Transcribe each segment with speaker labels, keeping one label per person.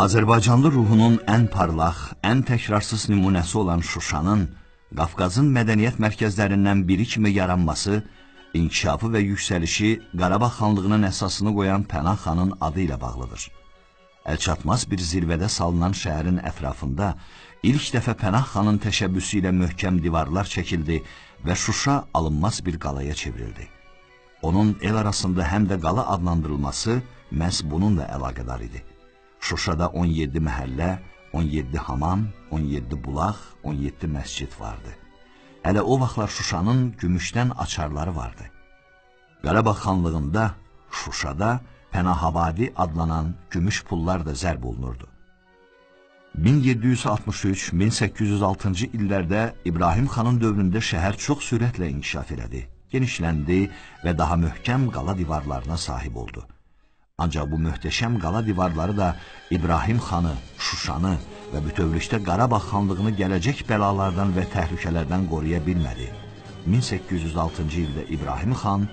Speaker 1: Azərbaycanlı ruhunun ən parlaq, ən təkrarsız nümunəsi olan Şuşanın Qafqazın mədəniyyət mərkəzlərindən biri kimi yaranması, inkişafı və yüksəlişi Qarabağ xanlığının əsasını qoyan Pənah xanın adı ilə bağlıdır. Əlçatmaz bir zirvədə salınan şəhərin ətrafında ilk dəfə Pənah xanın təşəbbüsü ilə möhkəm divarlar çəkildi və Şuşa alınmaz bir qalaya çevrildi. Onun el arasında həm də qala adlandırılması məhz bununla əlaqədar idi. Şuşada 17 məhəllə, 17 hamam, 17 bulaq, 17 məscid vardı. Hələ o vaxtlar Şuşanın gümüşdən açarları vardı. Qarabağ xanlığında Şuşada Pənahavadi adlanan gümüş pullar da zərb olunurdu. 1763-1806-cı illərdə İbrahim xanın dövründə şəhər çox sürətlə inkişaf elədi, genişləndi və daha möhkəm qala divarlarına sahib oldu. Ancaq bu möhtəşəm qala divarları da İbrahim xanı, Şuşanı və bütövlükdə Qarabağ xanlığını gələcək bəlalardan və təhlükələrdən qoruya bilmədi. 1806-cı ildə İbrahim xan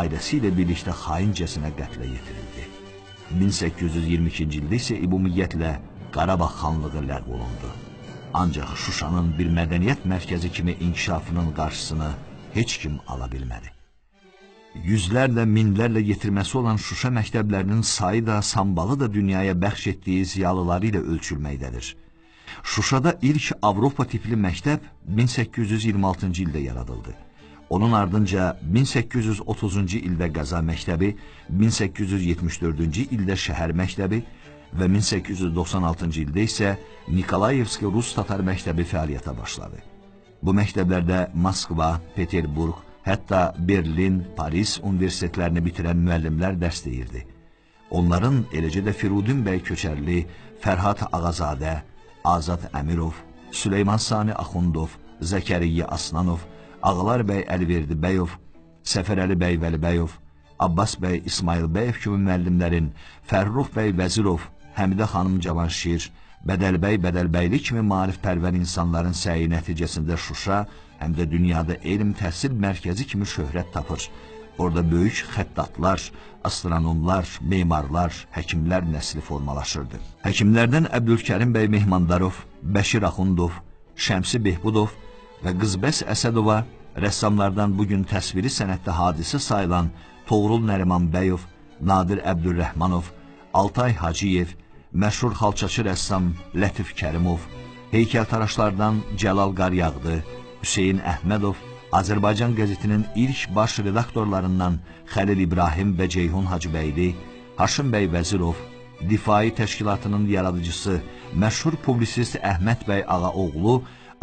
Speaker 1: ailəsi ilə birlikdə xaincəsinə qətlə yetirildi. 1822-ci ildə isə ümumiyyətlə Qarabağ xanlığı ləğv olundu. Ancaq Şuşanın bir mədəniyyət mərkəzi kimi inkişafının qarşısını heç kim ala bilmədi. Yüzlərlə, minlərlə yetirməsi olan Şuşa məktəblərinin sayı da, sambalı da dünyaya bəxş etdiyi ziyalıları ilə ölçülməkdədir. Şuşada ilk Avropa tipli məktəb 1826-cı ildə yaradıldı. Onun ardınca 1830-cu ildə Qaza məktəbi, 1874-cü ildə Şəhər məktəbi və 1896-cı ildə isə Nikolayevski Rus Tatar məktəbi fəaliyyətə başladı. Bu məktəblərdə Moskva, Peterburg, hətta Berlin, Paris universitetlərini bitirən müəllimlər dərs deyirdi. Onların, eləcə də Firudin bəy Köçərli, Fərhad Ağazadə, Azad Əmirov, Süleyman Sani Axundov, Zəkəriyyə Aslanov, Ağlar bəy Əlverdi bəyov, Səfərəli bəy Vəlibəyov, Abbas bəy İsmail bəyev kimi müəllimlərin, Fərrux bəy Vəzirov, Həmidə xanım Cavanşir, Bədəlbəy Bədəlbəyli kimi marifpərvər insanların səyi nəticəsində Şuşa həm də dünyada elm təhsil mərkəzi kimi şöhrət tapır. Orada böyük xəttatlar, astronomlar, memarlar, həkimlər nəsli formalaşırdı. Həkimlərdən Əbdülkərim bəy Mehmandarov, Bəşir Axundov, Şəmsi Behbudov və Qızbəs Əsədova, rəssamlardan bugün təsviri sənətdə hadisi sayılan Toğrul Nəriman bəyov, Nadir Əbdülrəhmanov, Altay Hacıyev, məşhur xalçaçı rəssam Lətif Kərimov, heykəltaraşlardan Cəlal Qaryağdı, Hüseyin Əhmədov, Azərbaycan qəzetinin ilk baş redaktorlarından Xəlil İbrahim və Ceyhun Hacıbəyli, Haşim bəy Vəzirov, Difai təşkilatının yaradıcısı, məşhur publisist Əhməd bəy Ağaoğlu,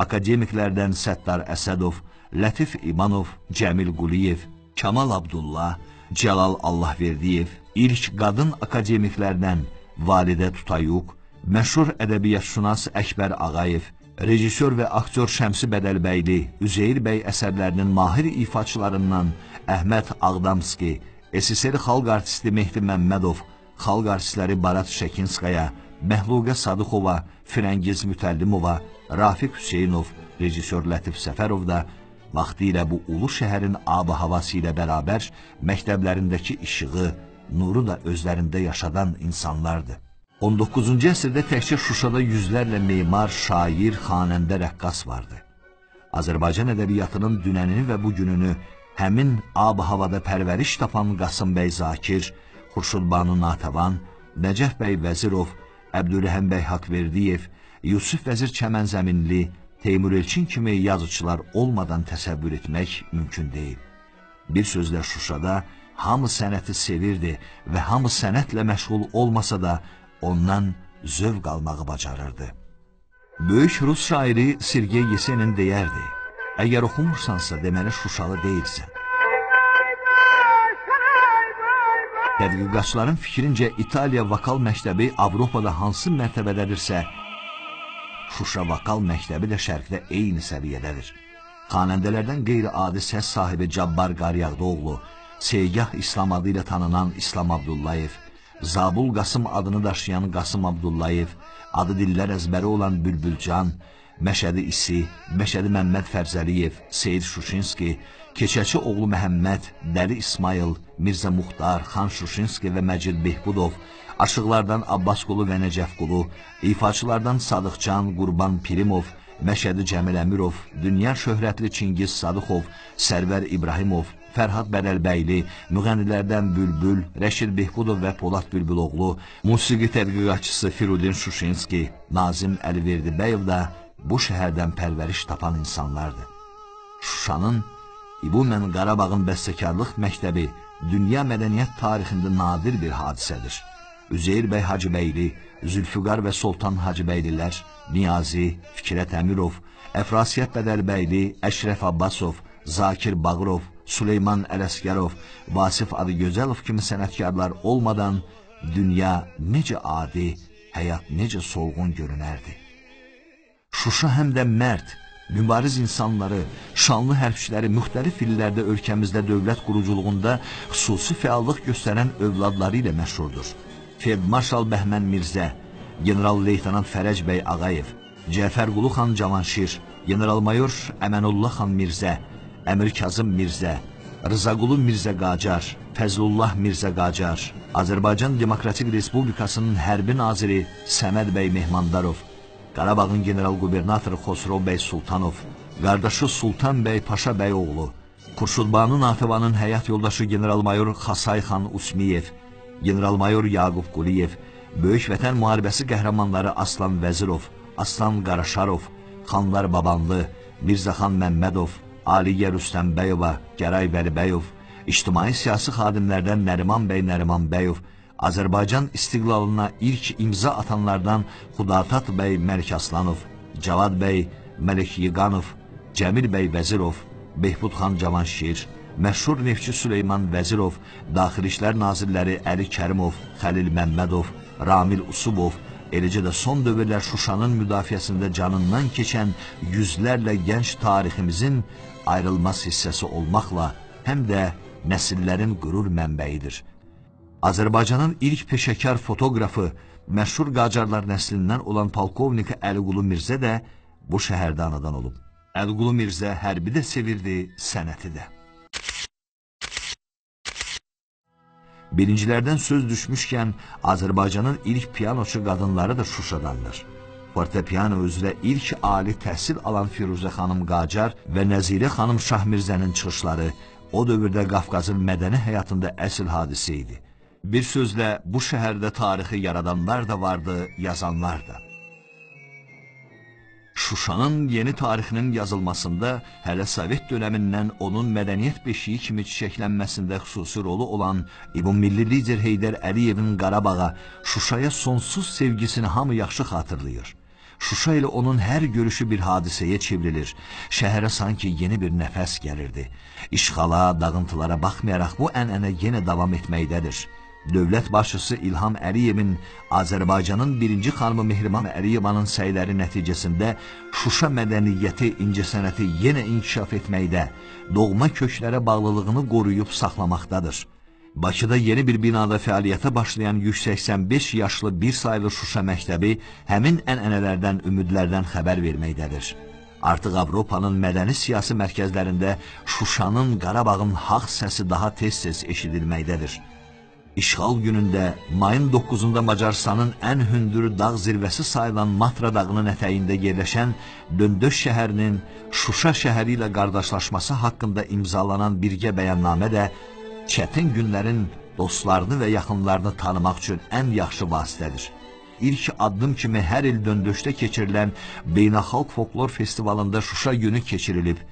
Speaker 1: akademiklərdən Səttar Əsədov, Lətif İmanov, Cəmil Quliyev, Kamal Abdullah, Cəlal Allahverdiyev, ilk qadın akademiklərdən Validə Tutayuq, məşhur ədəbiyyatşünas Əkbər Ağayev, rejissor və aktyor Şəmsi Bədəlbəyli, Üzeyir bəy əsərlərinin mahir ifaçılarından Əhməd Ağdamski, SSR xalq artisti Mehdi Məmmədov, xalq artistləri Barat Şəkinskaya, Məhluqə Sadıxova, Firəngiz Mütəllimova, Rafiq Hüseynov, rejissor Lətif Səfərov da vaxtı ilə bu ulu şəhərin abı havası ilə bərabər məktəblərindəki işığı, nuru da özlərində yaşadan insanlardır. 19-cu əsrdə təkcə Şuşada yüzlərlə memar, şair, xanəndə, rəqqas vardı. Azərbaycan ədəbiyyatının dünənini və bugününü həmin ab havada pərvəriş tapan Qasım bəy Zakir, Xurşudbanu Natəvan, Nəcəf bəy Vəzirov, Əbdülrəhəm bəy Haqverdiyev, Yusuf Vəzir Çəmənzəminli, Teymur Elçin kimi yazıçılar olmadan təsəvvür etmək mümkün deyil. Bir sözlə Şuşada hamı sənəti sevirdi və hamı sənətlə məşğul olmasa da ondan zövq almağı bacarırdı. Böyük Rus şairi Sergey Yesenin deyərdi, əgər oxumursansa deməli Şuşalı deyilsən. Tədqiqatçıların fikrincə İtaliya vokal məktəbi Avropada hansı mərtəbədədirsə, Şuşa vokal məktəbi də şərqdə eyni səviyyədədir. Xanəndələrdən qeyri-adi səs sahibi Cabbar Qaryağdıoğlu, Seygah İslam adı ilə tanınan İslam Abdullayev, Zabul Qasım adını daşıyan Qasım Abdullayev, adı dillər əzbəri olan Bülbülcan, Məşədi İsi, Məşədi Məmməd Fərzəliyev, Seyid Şuşinski, Keçəçi oğlu Məhəmməd, Dəli İsmail, Mirzə Muxtar, Xan Şuşinski və Məcid Behbudov, aşıqlardan Abbasqulu və Nəcəfqulu, ifaçılardan Sadıqcan, Qurban Pirimov, Məşədi Cəmil Əmirov, dünya şöhrətli Çingiz Sadıxov, Sərvər İbrahimov, Fərhad Bədəlbəyli, müğənnilərdən Bülbül, Rəşid Behbudov və Polad Bülbüloğlu, musiqi tədqiqatçısı Firudin Şuşinski, Nazim Əliverdibəyev də bu şəhərdən pərvəriş tapan insanlardır. Şuşanın İbumən Qarabağın bəstəkarlıq məktəbi dünya mədəniyyət tarixində nadir bir hadisədir. Üzeyir bəy Hacıbəyli, Zülfüqar və Soltan Hacıbəylilər, Niyazi, Fikrət Əmirov, Əfrasiyyət Bədəlbəyli, Əşrəf Abbasov, Zakir Bağırov, Süleyman Ələsgərov, Vasif Adıgözəlov kimi sənətkarlar olmadan dünya necə adi, həyat necə solğun görünərdi. Şuşa həm də mərd, mübariz insanları, şanlı hərbçiləri müxtəlif illərdə ölkəmizdə dövlət quruculuğunda xüsusi fəallıq göstərən övladları ilə məşhurdur. Feld Marşal Bəhmən Mirzə, General Leytenant Fərəc bəy Ağayev, Cəfər Qulu xan Cavanşir, General Mayor Əmənullah xan Mirzə, Əmir Kazım Mirzə, Rızaqulu Mirzə Qacar, Fəzlullah Mirzə Qacar, Azərbaycan Demokratik Respublikasının hərbi naziri Səməd bəy Mehmandarov, Qarabağın general qubernatoru Xosrov bəy Sultanov, qardaşı Sultan bəy Paşa bəy oğlu, Kurşudbanu Nativanın həyat yoldaşı general-mayor Xasay xan Usmiyev, general-mayor Yaqub Quliyev, Böyük Vətən müharibəsi qəhrəmanları Aslan Vəzirov, Aslan Qaraşarov, Xanlar Babanlı, Mirzəxan Məmmədov, Aliyə Rüstəmbəyova, Gəray Vəlibəyov, ictimai siyasi xadimlərdən Nəriman bəy Nəriman bəyov, Azərbaycan istiqlalına ilk imza atanlardan Xudatat bəy Məlik Aslanov, Cavad bəy Məlik Yiqanov, Cəmil bəy Vəzirov, Behbud xan Cavanşir, məşhur neftçi Süleyman Vəzirov, Daxili İşlər Nazirləri Əli Kərimov, Xəlil Məmmədov, Ramil Usubov, eləcə də son dövrlər Şuşanın müdafiəsində canından keçən yüzlərlə gənc tariximizin ayrılmaz hissəsi olmaqla həm də nəsillərin qürur mənbəyidir. Azərbaycanın ilk peşəkar fotoqrafı, məşhur Qacarlar nəslindən olan polkovnik Əliqulu Mirzə də bu şəhərdə anadan olub. Əliqulu Mirzə hərbi də sevirdi, sənəti də. Birincilərdən söz düşmüşkən Azərbaycanın ilk pianoçu qadınları da Şuşadandır fortepiano üzrə ilk ali təhsil alan Firuzə xanım Qacar və Nəzirə xanım Şahmirzənin çıxışları o dövrdə Qafqazın mədəni həyatında əsl hadisə idi. Bir sözlə bu şəhərdə tarixi yaradanlar da vardı, yazanlar da. Şuşanın yeni tarixinin yazılmasında hələ Sovet dönəmindən onun mədəniyyət beşiyi kimi çiçəklənməsində xüsusi rolu olan İbn Milli lider Heydər Əliyevin Qarabağa, Şuşaya sonsuz sevgisini hamı yaxşı xatırlayır. Şuşa ilə onun hər görüşü bir hadisəyə çevrilir. Şəhərə sanki yeni bir nəfəs gəlirdi. İşğala, dağıntılara baxmayaraq bu ənənə yenə davam etməkdədir. Dövlət başçısı İlham Əliyevin Azərbaycanın birinci xanımı Mehriban Əliyevanın səyləri nəticəsində Şuşa mədəniyyəti, incəsənəti yenə inkişaf etməkdə, doğma köklərə bağlılığını qoruyub saxlamaqdadır. Bakıda yeni bir binada fəaliyyətə başlayan 185 yaşlı bir saylı Şuşa məktəbi həmin ənənələrdən, ümidlərdən xəbər verməkdədir. Artıq Avropanın mədəni siyasi mərkəzlərində Şuşanın, Qarabağın haq səsi daha tez-tez eşidilməkdədir. İşğal günündə mayın 9-unda Macarstanın ən hündür dağ zirvəsi sayılan Matra dağının ətəyində yerləşən Döndöş şəhərinin Şuşa şəhəri ilə qardaşlaşması haqqında imzalanan birgə bəyannamə də çətin günlərin dostlarını və yaxınlarını tanımaq üçün ən yaxşı vasitədir. İlk addım kimi hər il döndüşdə keçirilən Beynəlxalq Folklor Festivalında Şuşa günü keçirilib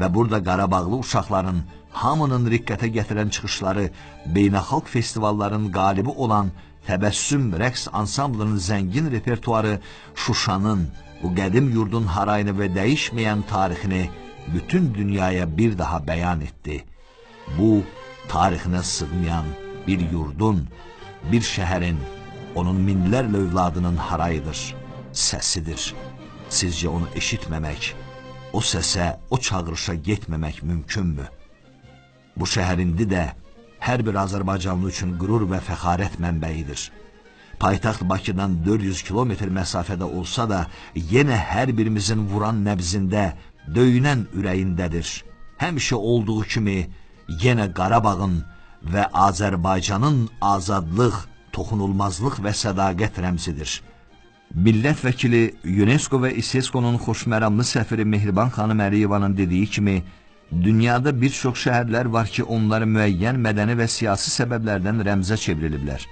Speaker 1: və burada Qarabağlı uşaqların hamının riqqətə gətirən çıxışları beynəlxalq festivalların qalibi olan Təbəssüm rəqs ansamblının zəngin repertuarı Şuşanın, bu qədim yurdun harayını və dəyişməyən tarixini bütün dünyaya bir daha bəyan etdi. Bu, tarixinə sığmayan bir yurdun, bir şəhərin, onun minlərlə övladının harayıdır, səsidir. Sizcə onu eşitməmək, o səsə, o çağırışa getməmək mümkünmü? Bu şəhər indi də hər bir Azərbaycanlı üçün qürur və fəxarət mənbəyidir. Paytaxt Bakıdan 400 kilometr məsafədə olsa da, yenə hər birimizin vuran nəbzində, döyünən ürəyindədir. Həmişə olduğu kimi yenə Qarabağın və Azərbaycanın azadlıq, toxunulmazlıq və sədaqət rəmzidir. Millət vəkili UNESCO və İSESCO-nun xoşməramlı səfiri Mehriban xanım Əliyevanın dediyi kimi, dünyada bir çox şəhərlər var ki, onları müəyyən mədəni və siyasi səbəblərdən rəmzə çevriliblər.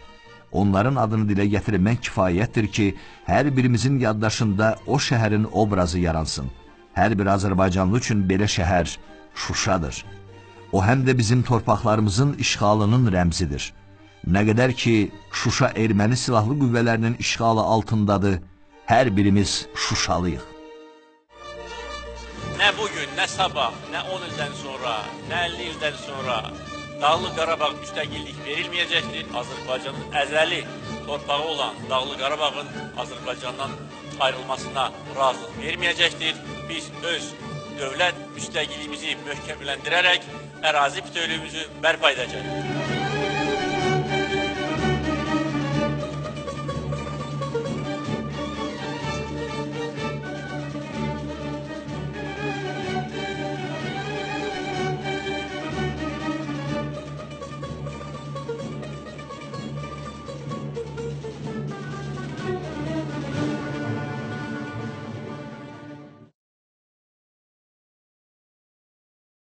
Speaker 1: Onların adını dilə gətirmək kifayətdir ki, hər birimizin yaddaşında o şəhərin obrazı yaransın. Hər bir Azərbaycanlı üçün belə şəhər Şuşadır. O həm də bizim torpaqlarımızın işğalının rəmzidir. Nə qədər ki, Şuşa erməni silahlı qüvvələrinin işğalı altındadır, hər birimiz Şuşalıyıq.
Speaker 2: Nə sabah, nə 10 ildən sonra, nə 50 ildən sonra Dağlıq Qarabağ müstəqillik verilməyəcəkdir. Azərbaycanın əzəli torpağı olan Dağlıq Qarabağın Azərbaycandan ayrılmasına razılıq verməyəcəkdir. Biz öz dövlət müstəqilliyimizi möhkəmləndirərək ərazi bütövlüyümüzü bərpa edəcəyik.